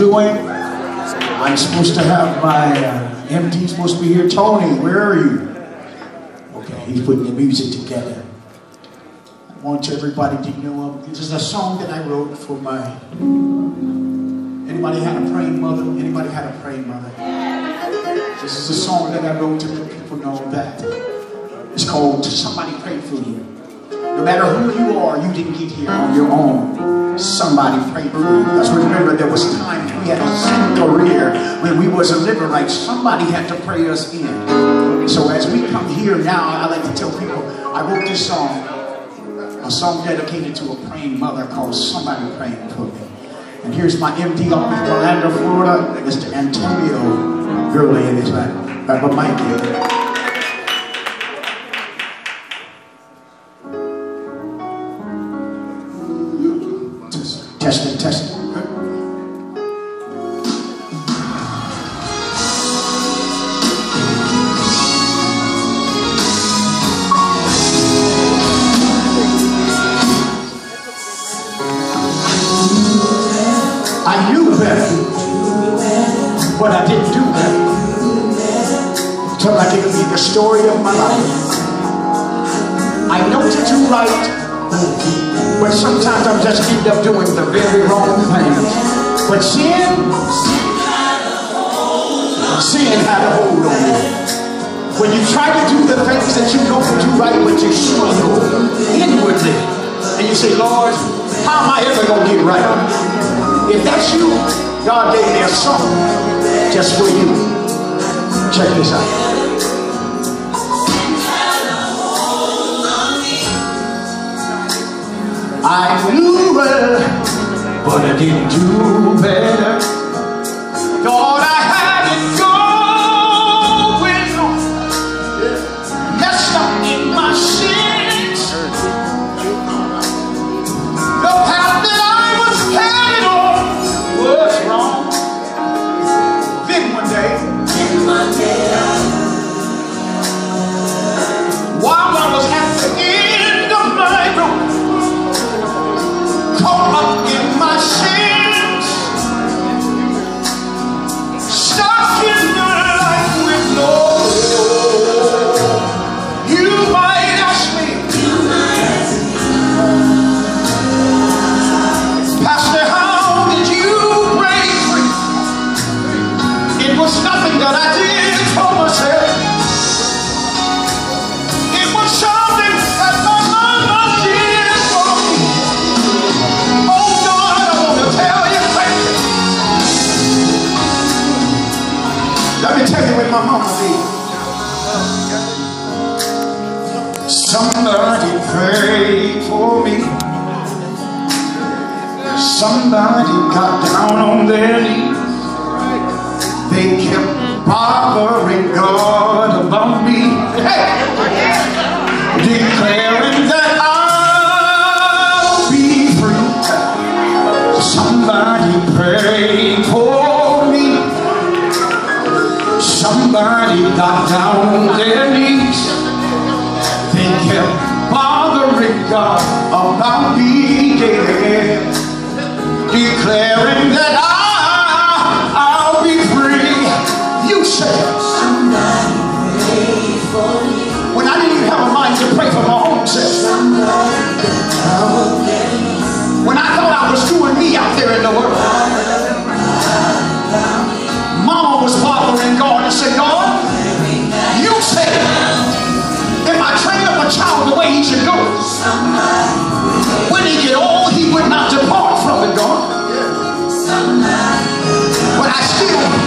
doing? I'm supposed to have my uh, MD supposed to be here. Tony, where are you? Okay, he's putting the music together. I want everybody to know um, this is a song that I wrote for my. Anybody had a praying mother? Anybody had a praying mother? This is a song that I wrote to let people know that. It's called Somebody Prayed for You. No matter who you are, you didn't get here on your own. Somebody prayed for you. Because remember, there was times we had a sing career when we was a liver, right. Somebody had to pray us in. So as we come here now, I like to tell people, I wrote this song, a song dedicated to a praying mother called Somebody Praying for Me. And here's my MD off in Orlando, Florida, Mr. Antonio Gurley in his. Right, but Mike here. Testing, testing. Story of my life. I know to do right, but sometimes I'm just end up doing the very wrong things. But sin, sin had a hold on me. When you try to do the things that you know to do right, but you struggle inwardly, and you say, Lord, how am I ever going to get right? If that's you, God gave me a song just for you. Check this out. I knew well, but I didn't do better. Me tell you what my mama did. Somebody prayed for me. Somebody got down on their knees. They kept bothering God about me. Hey! Somebody got down on their knees. They kept bothering God about me. Yeah. Declaring that I, I'll be free. You said. When I didn't even have a mind to pray for my own self. When I thought I was doing me out there in the world. When he get old, he would not depart from it, God. But I still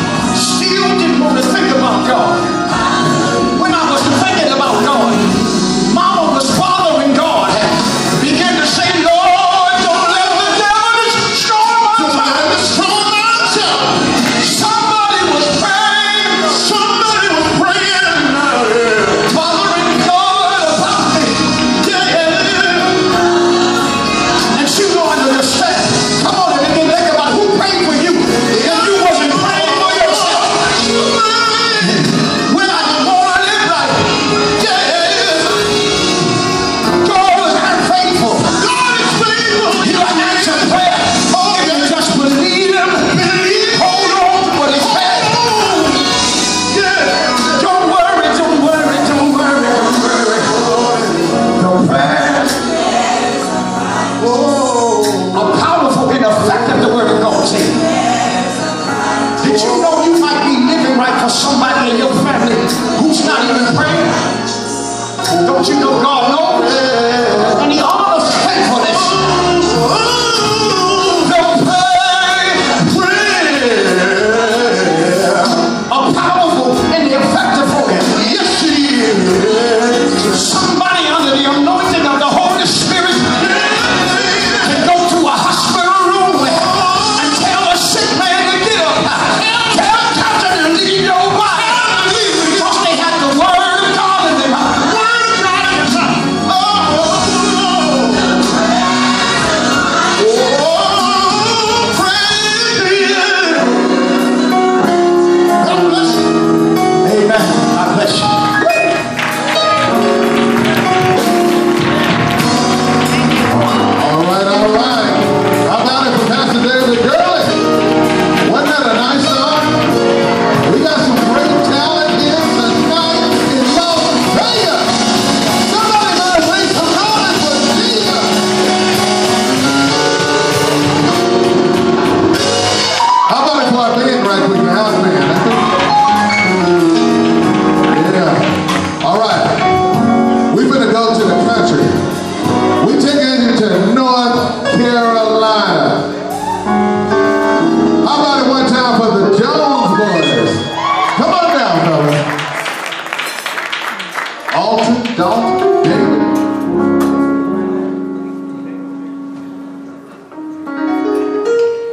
Alton Dalton Daly.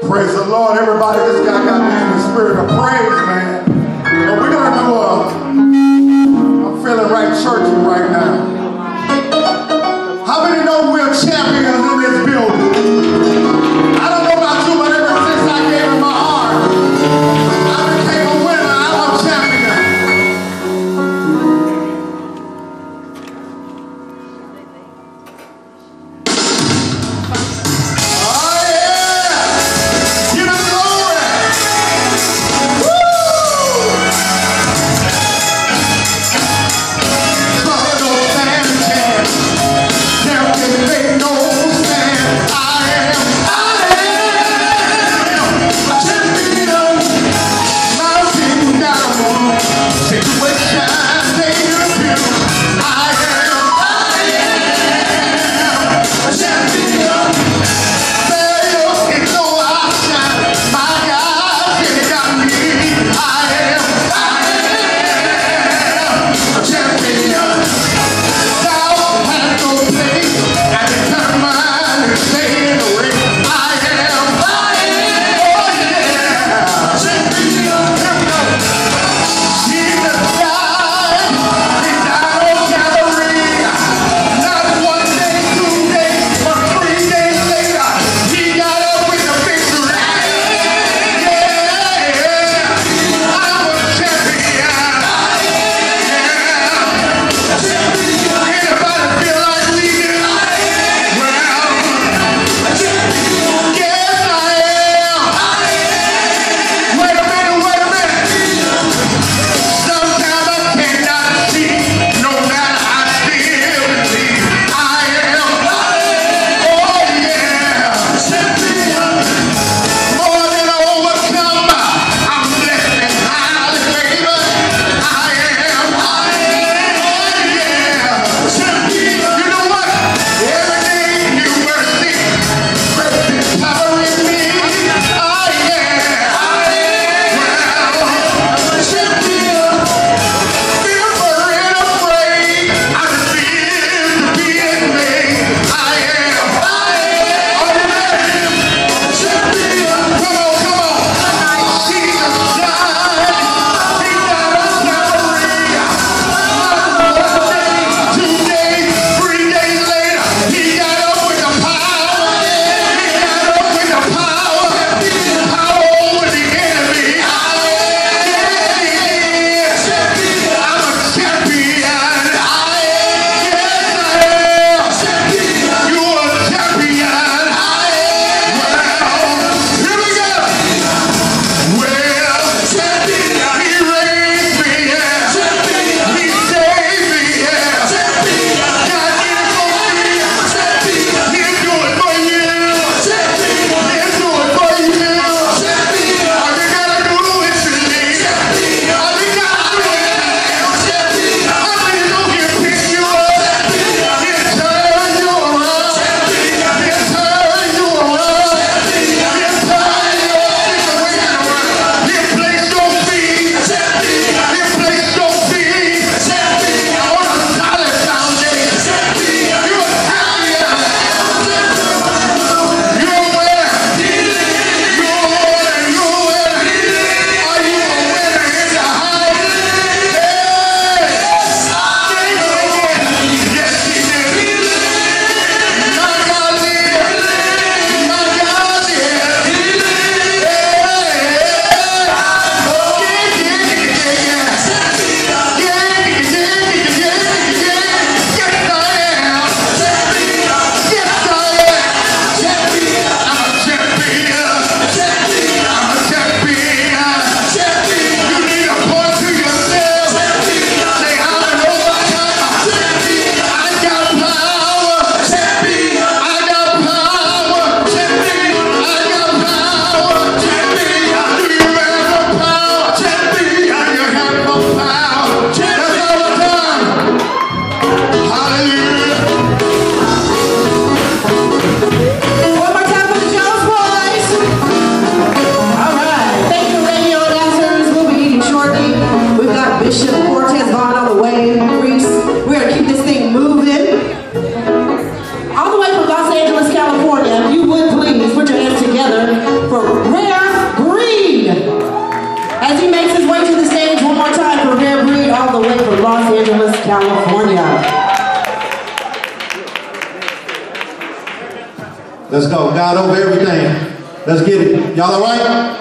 Praise the Lord, everybody. This guy got me in the spirit of praise, man. But we're going to do a, I'm feeling right churchy right now. Let's go. God over everything. Let's get it. Y'all all right?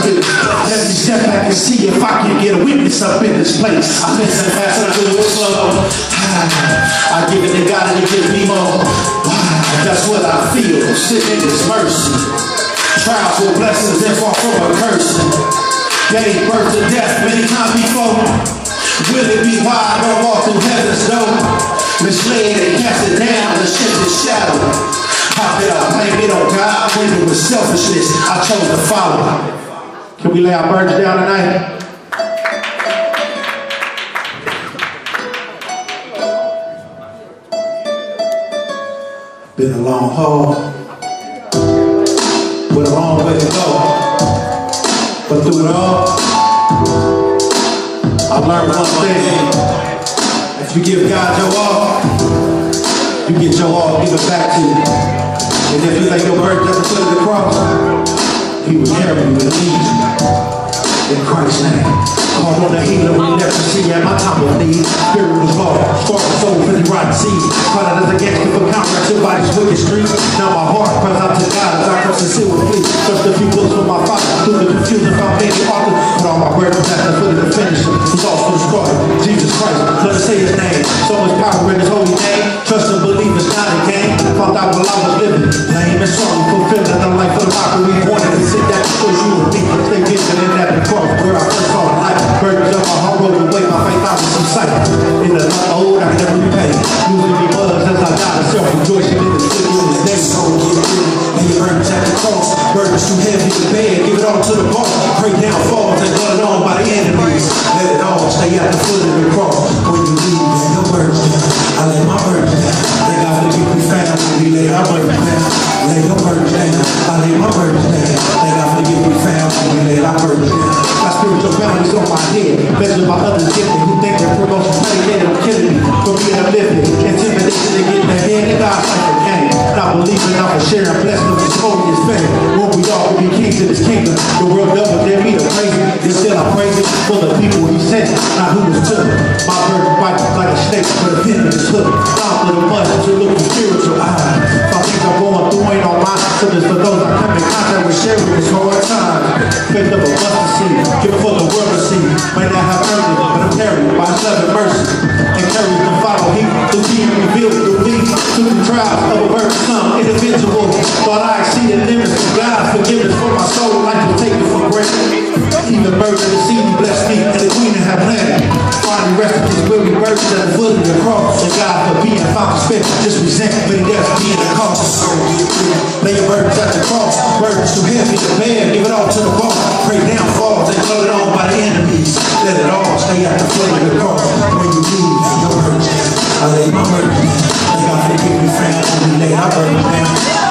Let me step back and see if I can get a witness up in this place. I listen fast and I do it slow. I give it to God and he gives me more. Ah, that's what I feel. Sitting in his mercy. Trials with blessings and far from a curse. Gave birth to death many times before. Will it be why I don't walk through heaven's door? Misled and cast it down to shed the shadow. How could I blame it on God when it was selfishness I chose to follow? Can we lay our burdens down tonight? Been a long haul, with a long way to go. But through it all, I've learned one thing. If you give God your all, you get your all given back to you. And if you lay your burden at the foot of the cross, He will carry you and lead you. In Christ's name. Called on the healer we never see at my time of need. Spirit was lost, spark the soul for the rotten seed. Caught out as a gangster for counteract your body's wicked streets. Now my heart cries out to God as I come sincere with plea. Just a few books my father, through the confusion found many authors. But all my words at the foot of the finisher. He's also the start. Jesus Christ, let us say his name. So much power in his holy name. Trust and believe it's not a game. Found out while I was living. Lame and strong, fulfilling the life of the mockery. Wanted to Stay visiting at the cross where I first saw life. Burdens of my heart rolled away, my faith out of some sight. In the night old, I never repay. Losing me buzz as I die, self rejoicing in the city in the day. So get rid and your burdens at the cross. Burdens too heavy to bear, give it all to the boss. Pray down falls and got it on by the enemies. Let it all stay at the foot of the cross. When you leave, your burdens down. I lay my burdens down. Thank God for the gift found when we lay our burdens down. Believing I'm a sharing blessing of his holy his fame. Won't we all be kings in his kingdom? The world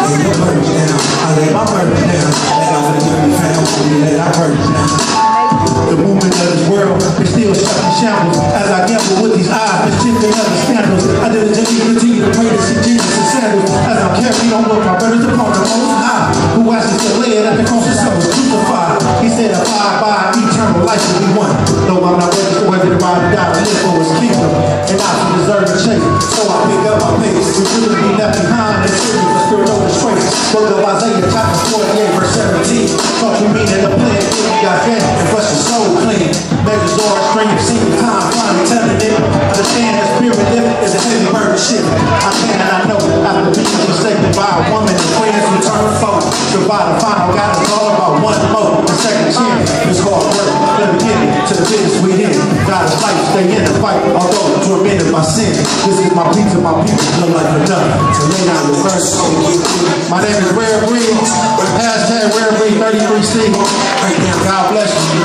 down. Lay your burdens down. I lay my burdens down. The gift we found when we lay our burdens down. The movement of this world is still stuck shambles As I gamble with these eyes, been shifting other scandals I diligently continue to pray to see Jesus in sandals As I'm carried on with my brothers upon the most high Who asks us to lay it at the cross of so crucified He said I abide, eternal life will be won Though I'm not ready for whether to ride or die, I live for his kingdom And I deserve the chase So I pick up my pace We should be left behind and searching for spiritual disgrace Book of Isaiah chapter 48 verse 17 Taught you meaning the plan, give me God's game and flesh and soul clean suffering, you've seen the time, finally telling it. Understand the spirit living is a heavy burden shit. I can and I know after being forsaken by a woman and friends who turn foe. Goodbye, the final got us all about one more. The second chance is hard work. The beginning to the business we in. God's life, stay in the fight, although tormented by sin. This is my my people look like done. To lay down the verse. My name is Rare Breed. Hashtag Rare Breed 33C. God bless you.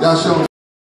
Y'all show